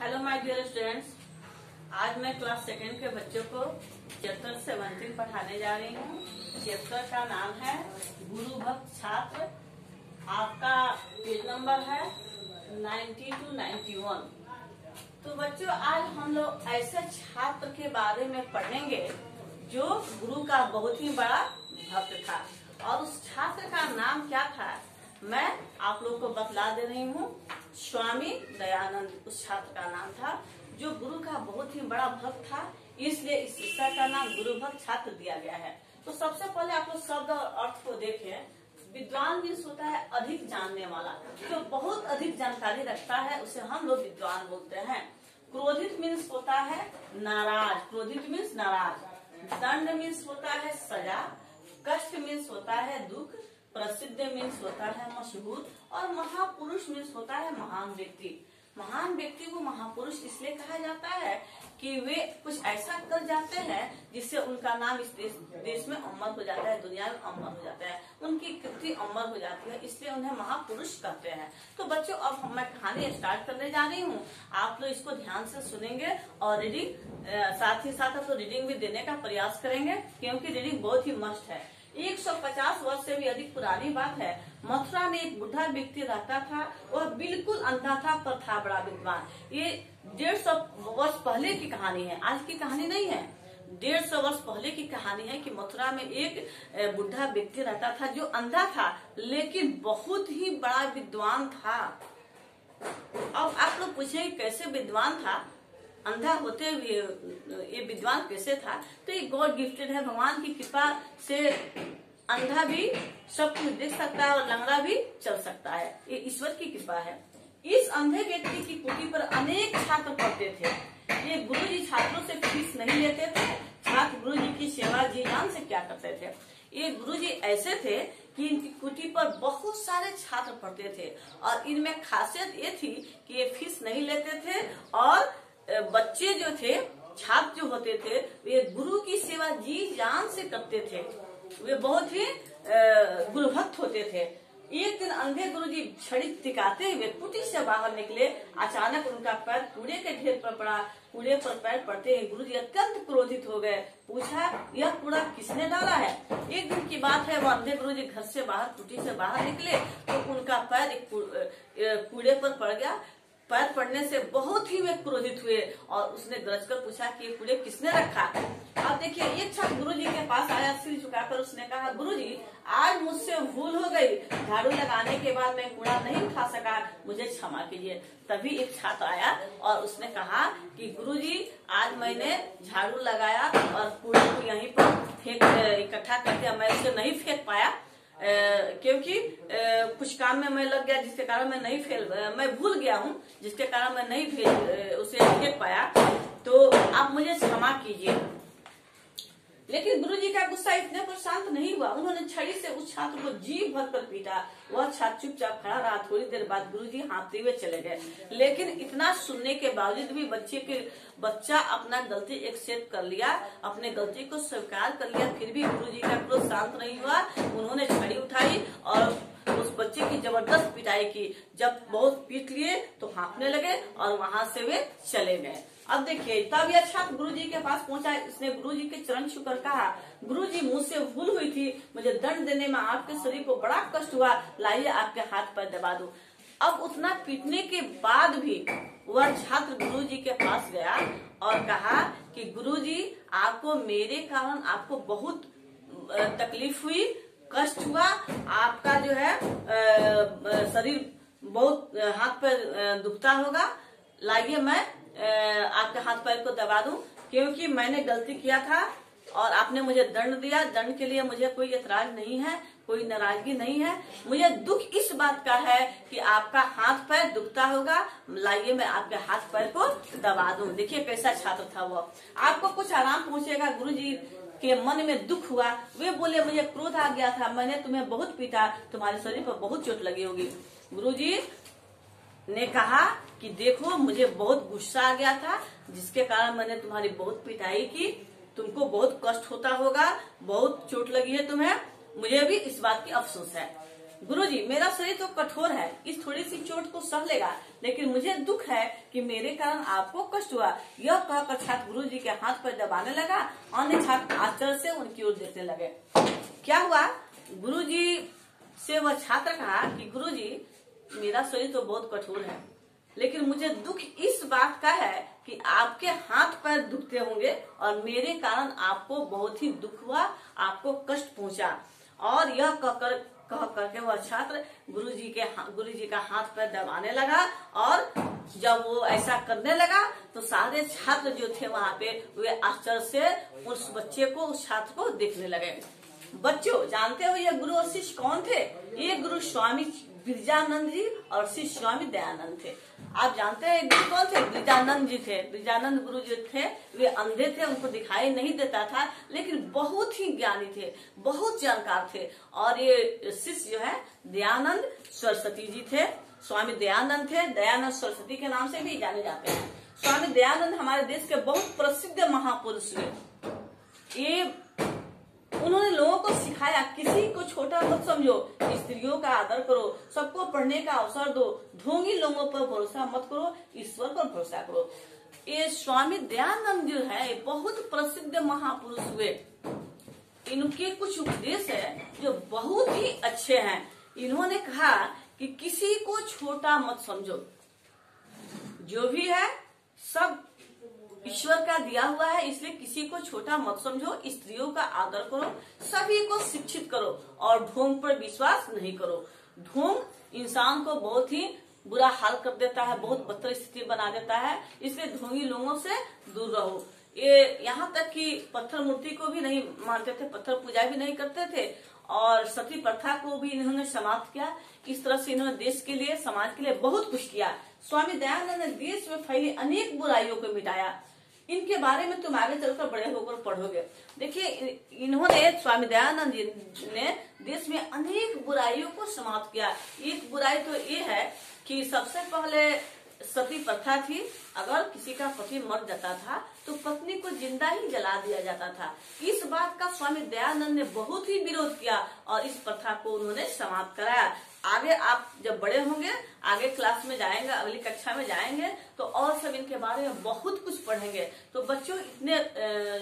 Hello my dear students आज मैं class second के बच्चों को चैप्टर सेवनटीन पढ़ाने जा रही हूँ। चैप्टर का नाम है गुरु भक्त छात्र। आपका पेज नंबर है 90 टू 91 तो बच्चों, आज हम लोग ऐसे छात्र के बारे में पढ़ेंगे जो गुरु का बहुत ही बड़ा भक्त था। और उस छात्र का नाम क्या था, मैं आप लोग को बतला दे रही हूँ। स्वामी दयानंद, उस छात्र का नाम था, जो गुरु का बहुत ही बड़ा भक्त था, इसलिए इस शिक्षा का नाम गुरु भक्त छात्र दिया गया है। तो सबसे पहले आप लोग शब्द और अर्थ को देखें विद्वान मीन्स होता है, अधिक जानने वाला। जो बहुत अधिक जानकारी रखता है, उसे हम लोग विद्वान बोलते हैं। क्रोधित मीन्स होता है, नाराज़। क्रोधित मीन्स नाराज़। दंड मीन्स होता है सजा। कष्ट मीन्स होता है दुख। प्रसिद्ध मीन्स होता है मशहूर और महापुरुष मीन्स होता है महान व्यक्ति। महान व्यक्ति को महापुरुष इसलिए कहा जाता है कि वे कुछ ऐसा कर जाते हैं जिससे उनका नाम इस देश, देश में अमर हो जाता है दुनिया में अमर हो जाता है। उनकी कृति अमर हो जाती है इसलिए उन्हें महापुरुष कहते हैं। तो बच्चों अब मैं कहानी स्टार्ट करने जा रही हूँ। आप लोग इसको ध्यान से सुनेंगे और रीडिंग साथ ही साथ आप लोग रीडिंग भी देने का प्रयास करेंगे क्योंकि रीडिंग बहुत ही मस्त है। 150 वर्ष से भी अधिक पुरानी बात है। मथुरा में एक बुढ़ा व्यक्ति रहता था, वह बिल्कुल अंधा था पर था बड़ा विद्वान। ये डेढ़ सौ वर्ष पहले की कहानी है। आज की कहानी नहीं है। डेढ़ सौ वर्ष पहले की कहानी है कि मथुरा में एक बुढ़ा व्यक्ति रहता था जो अंधा था, लेकिन बहुत ही बड़ा विद्वान था। अब आप लोग पूछेंगे कैसे विद्वान था? अंधा होते हुए, ये विद्वान कैसे था? तो ये गॉड गिफ्टेड है, भगवान की कृपा से अंधा भी सब कुछ देख सकता है और लंगड़ा भी चल सकता है। ये ईश्वर की कृपा है। इस अंधे व्यक्ति की कुटी पर अनेक छात्र पढ़ते थे। ये गुरु जी छात्रों से फ़ीस नहीं लेते थे, छात्र गुरु जी की सेवा जी जान से क्या करते थे? ये गुरु जी ऐसे थे कि इनकी कुटी पर बहुत सारे छात्र पढ़ते थे और इनमें खासियत ये थी कि ये फ़ीस नहीं लेते थे और बच्चे जो थे, छात्र जो होते थे, वे गुरु की सेवा जी जान से करते थे। वे बहुत ही गुरु भक्त होते थे। एक दिन अंधे गुरु जी छड़ी टिकाते हुए कुटी से बाहर निकले। अचानक उनका पैर कूड़े के ढेर पर पड़ा। कूड़े पर पैर पड़ते ही गुरु जी अत्यंत क्रोधित हो गए। पूछा, यह कूड़ा किसने डाला है? एक दिन की बात है, वो अंधे गुरु जी घर से बाहर, कुटी से बाहर निकले तो उनका पैर एक कूड़े पर पड़ गया। पैर पड़ने से बहुत ही वे क्रोधित हुए और उसने गरज कर पूछा कि ये कूड़े किसने रखा? अब देखिए एक छात्र गुरु जी के पास आया, सिर झुकाकर उसने कहा गुरु जी आज मुझसे भूल हो गई। झाड़ू लगाने के बाद मैं कूड़ा नहीं उठा सका, मुझे क्षमा कीजिए। तभी एक छात्र आया और उसने कहा कि गुरु जी आज मैंने झाड़ू लगाया और कूड़े को यहीं पर फेंक, इकट्ठा कर दिया मैं उसे नहीं फेंक पाया। क्योंकि कुछ काम में मैं लग गया, जिसके कारण मैं नहीं फेल मैं भूल गया हूँ, जिसके कारण मैं नहीं फेल उसे देख पाया। तो आप मुझे क्षमा कीजिए। लेकिन गुरु जी का गुस्सा इतने पर शांत नहीं हुआ। उन्होंने छड़ी से उस छात्र को जीव भर कर पीटा। वह छात्र चुपचाप खड़ा रहा। थोड़ी देर बाद गुरु जी हाँपते हुए चले गए। लेकिन इतना सुनने के बावजूद भी बच्चे के बच्चा अपना गलती एक्सेप्ट कर लिया, अपने गलती को स्वीकार कर लिया, फिर भी गुरु जी का क्रोध शांत नहीं हुआ। उन्होंने छड़ी उठाई और बच्चे की ज़बरदस्त पिटाई की। जब बहुत पीट लिए तो हाँपने लगे और वहाँ से वे चले गए। अब देखिए, तब यह छात्र गुरु जी के पास पहुँचा। इसने गुरु जी के चरण छुकर कहा गुरु जी मुझसे भूल हुई थी। मुझे दंड देने में आपके शरीर को बड़ा कष्ट हुआ। लाइए आपके हाथ पर दबा दो। अब उतना पीटने के बाद भी वह छात्र गुरु जी के पास गया और कहा कि गुरु जी आपको मेरे कारण आपको बहुत तकलीफ़ हुई। कष्ट हुआ, आपका जो है शरीर बहुत हाथ पर दुखता होगा। लाइए मैं आपके हाथ पैर को दबा दूँ, क्योंकि मैंने गलती किया था और आपने मुझे दंड दिया। दंड के लिए मुझे कोई एतराज़ नहीं है, कोई नाराज़गी नहीं है। मुझे दुख इस बात का है कि आपका हाथ पैर दुखता होगा। लाइए मैं आपके हाथ पैर को दबा दूँ। देखिए कैसा छात्र था वो। आपको कुछ आराम पहुंचेगा गुरु जी के मन में दुख हुआ, वे बोले, मुझे क्रोध आ गया था, मैंने तुम्हें बहुत पीटा, तुम्हारे शरीर पर बहुत चोट लगी होगी। गुरु जी ने कहा कि देखो, मुझे बहुत गुस्सा आ गया था, जिसके कारण मैंने तुम्हारी बहुत पिटाई की। तुमको बहुत कष्ट होता होगा, बहुत चोट लगी है तुम्हें। मुझे भी इस बात की अफसोस है। गुरुजी, मेरा शरीर तो कठोर है, इस थोड़ी सी चोट को सह लेगा, लेकिन मुझे दुख है कि मेरे कारण आपको कष्ट हुआ। यह कहकर छात्र गुरु जी के हाथ पर दबाने लगा, अन्य छात्र आश्चर्य से उनकी ओर देखने लगे। क्या हुआ? गुरु जी से वह छात्र कहा कि गुरु जी मेरा शरीर तो बहुत कठोर है, लेकिन मुझे दुख इस बात का है कि आपके हाथ पैर दुखते होंगे और मेरे कारण आपको बहुत ही दुख हुआ, आपको कष्ट पहुँचा। और यह कहकर कह करके वह छात्र गुरु जी के गुरु जी का हाथ पर दबाने लगा और जब वो ऐसा करने लगा तो सारे छात्र जो थे वहाँ पे, वे आश्चर्य से उस बच्चे को, उस छात्र को देखने लगे। बच्चों, जानते हो ये गुरु और शिष्य कौन थे? ये गुरु स्वामी गिरजानंद जी और शिष्य स्वामी दयानंद थे। आप जानते हैं गुरु कौन थे? ब्रिजानंद जी थे। ब्रिजानंद गुरु जी थे, वे अंधे थे, उनको दिखाई नहीं देता था, लेकिन बहुत ही ज्ञानी थे, बहुत जानकार थे। और ये शिष्य जो है, दयानंद सरस्वती जी थे। स्वामी दयानंद थे। दयानंद सरस्वती के नाम से भी जाने जाते हैं। स्वामी दयानंद हमारे देश के बहुत प्रसिद्ध महापुरुष हुए ये उन्होंने लोगों को सिखाया, किसी को छोटा मत समझो, स्त्रियों का आदर करो, सबको पढ़ने का अवसर दो, ढोंगी लोगों पर भरोसा मत करो, ईश्वर पर भरोसा करो। ये स्वामी दयानंद जो है बहुत प्रसिद्ध महापुरुष हुए। इनके कुछ उपदेश है जो बहुत ही अच्छे हैं। इन्होंने कहा कि किसी को छोटा मत समझो। जो भी है, सब ईश्वर का दिया हुआ है, इसलिए किसी को छोटा मत समझो, स्त्रियों का आदर करो, सभी को शिक्षित करो और ढोंग पर विश्वास नहीं करो। ढोंग इंसान को बहुत ही बुरा हाल कर देता है, बहुत बदतर स्थिति बना देता है, इसलिए ढोंगी लोगों से दूर रहो। ये यहाँ तक कि पत्थर मूर्ति को भी नहीं मानते थे, पत्थर पूजा भी नहीं करते थे और सती प्रथा को भी इन्होंने समाप्त किया। इस तरह से इन्होंने देश के लिए, समाज के लिए बहुत कुछ किया। स्वामी दयानंद ने देश में फैली अनेक बुराइयों को मिटाया। इनके बारे में तुम आगे चलकर बड़े होकर पढ़ोगे। देखिए इन्होंने, स्वामी दयानंद ने देश में अनेक बुराइयों को समाप्त किया। एक बुराई तो ये है कि सबसे पहले सती प्रथा थी। अगर किसी का पति मर जाता था तो पत्नी को ज़िंदा ही जला दिया जाता था। इस बात का स्वामी दयानंद ने बहुत ही विरोध किया और इस प्रथा को उन्होंने समाप्त कराया। आगे आप जब बड़े होंगे, आगे क्लास में जाएँगे, अगली कक्षा में जाएँगे तो और सब इनके बारे में बहुत कुछ पढ़ेंगे। तो बच्चों, इतने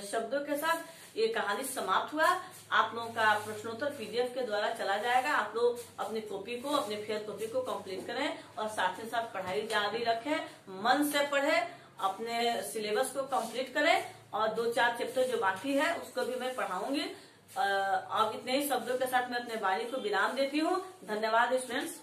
शब्दों के साथ ये कहानी समाप्त हुआ। आप लोगों का प्रश्नोत्तर पीडीएफ के द्वारा चला जाएगा। आप लोग अपनी कॉपी को, अपने फेयर कॉपी को कंप्लीट करें और साथ ही साथ पढ़ाई जारी रखें, मन से पढ़े, अपने सिलेबस को कंप्लीट करें और दो चार चैप्टर जो बाकी है, उसको भी मैं पढ़ाऊँगी। अब इतने ही शब्दों के साथ मैं अपने वाणी को विराम देती हूँ। धन्यवाद स्टूडेंट्स